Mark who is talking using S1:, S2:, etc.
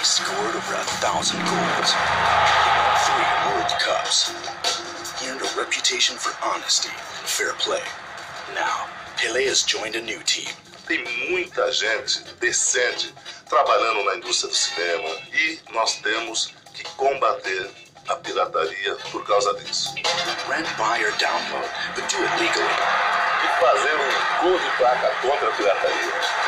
S1: He scored over a thousand goals. He won three World Cups. He earned a reputation for honesty and fair play. Now, Pele has joined a new team.
S2: Tem muita gente decente trabalhando na indústria do cinema e nós temos que combater a pirataria por causa disso.
S1: Rent, buy, or download, but do it legally.
S2: E fazer um gol de placa contra a pirataria.